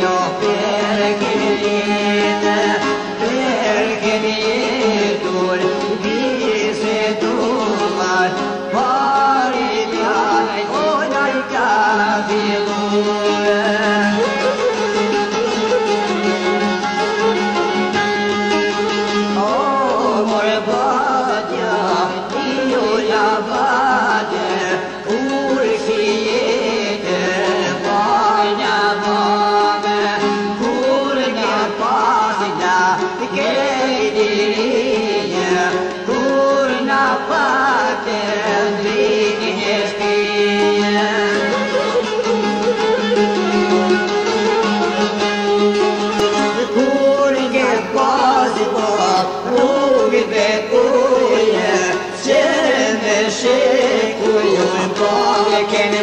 No. Këj diri një Kur nga pate Zriti një shkri Kur nga pasi po Mungi për kujën Sërën me shikujën Po me kënë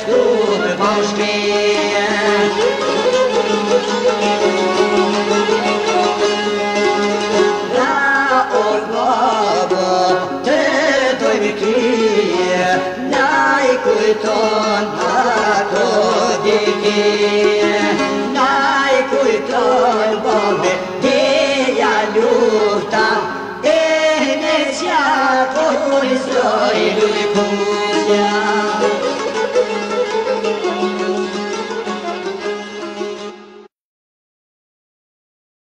Στο μπουμπούσκι, να ολόκληρο τε το εμιτρια να ει κοιτώνα τον